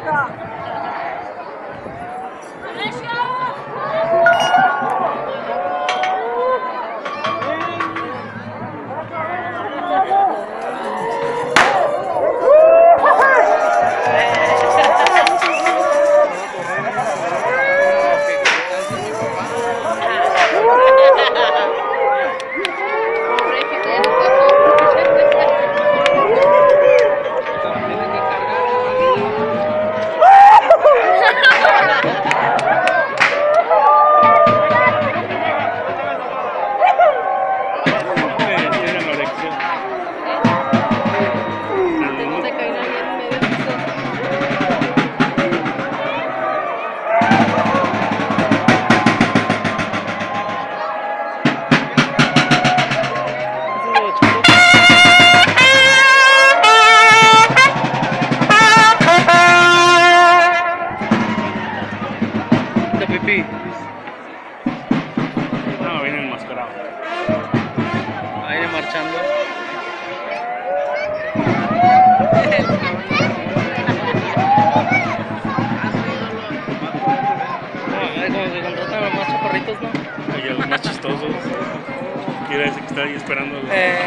か Ahí viene marchando. Ah, como que contratan a los más chaparritos, ¿no? Y a los más chistosos. Quiere decir que está ahí esperando. Eh.